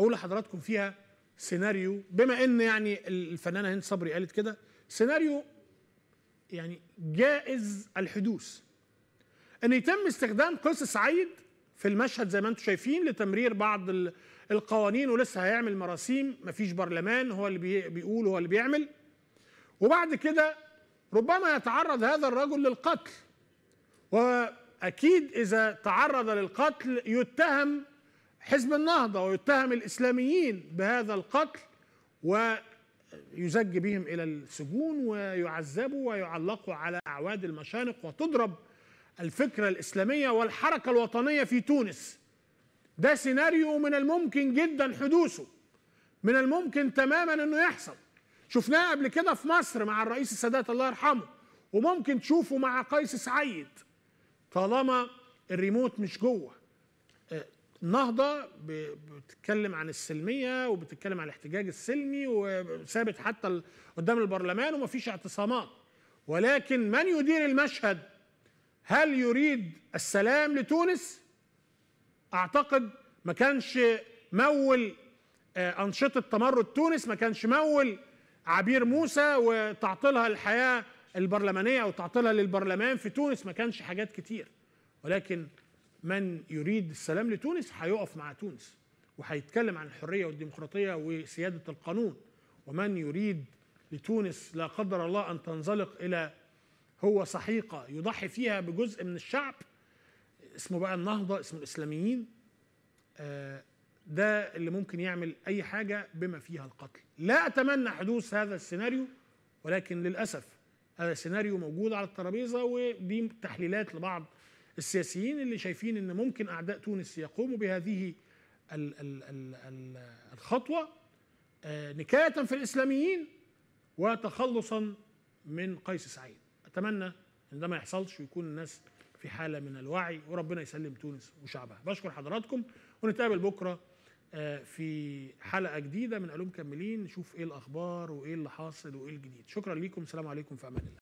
أقول لحضراتكم فيها سيناريو بما إن يعني الفنانة هند صبري قالت كده سيناريو يعني جائز الحدوث. إن يتم استخدام قيس سعيد في المشهد زي ما أنتم شايفين لتمرير بعض ال- القوانين ولسه هيعمل مراسيم مفيش برلمان هو اللي بي- بيقول هو اللي بيعمل. وبعد كده ربما يتعرض هذا الرجل للقتل. وأكيد إذا تعرض للقتل يتهم حزب النهضة ويتهم الإسلاميين بهذا القتل ويزج بهم إلى السجون ويعذبوا ويعلقوا على أعواد المشانق وتضرب الفكرة الإسلامية والحركة الوطنية في تونس. ده سيناريو من الممكن جدا حدوثه من الممكن تماما إنه يحصل. شفناه قبل كده في مصر مع الرئيس السادات الله يرحمه وممكن تشوفه مع قيس سعيد طالما الريموت مش جوه. ب- بتتكلم عن السلمية وبتتكلم عن الاحتجاج السلمي وثابت حتى قدام البرلمان ومفيش اعتصامات. ولكن من يدير المشهد؟ هل يريد السلام لتونس؟ أعتقد ما كانش مول آه، أنشطة تمرد تونس ما كانش مول عبير موسى وتعطيلها الحياة البرلمانية أو تعطيلها للبرلمان في تونس ما كانش حاجات كتير. ولكن من يريد السلام لتونس هيقف مع تونس وهيتكلم عن الحرية والديمقراطية وسيادة القانون. ومن يريد لتونس لا قدر الله أن تنزلق إلى هو سحيقة يضحي فيها بجزء من الشعب اسمه بقى النهضة اسمه الإسلاميين. آه، ده اللي ممكن يعمل أي حاجة بما فيها القتل. لا أتمنى حدوث هذا السيناريو ولكن للأسف هذا السيناريو موجود على الترابيزة ودي تحليلات لبعض السياسيين اللي شايفين إن ممكن أعداء تونس يقوموا بهذه ال- ال- ال- ال- الخطوة آه، نكاية في الإسلاميين وتخلصا من قيس سعيد. أتمنى ان ده ما يحصلش ويكون الناس في حالة من الوعي وربنا يسلم تونس وشعبها. بشكر حضراتكم ونتقابل بكرة آه، في حلقة جديدة من علوم كملين. نشوف إيه الأخبار وإيه اللي حاصل وإيه الجديد. شكرا ليكم. السلام عليكم في أمان الله.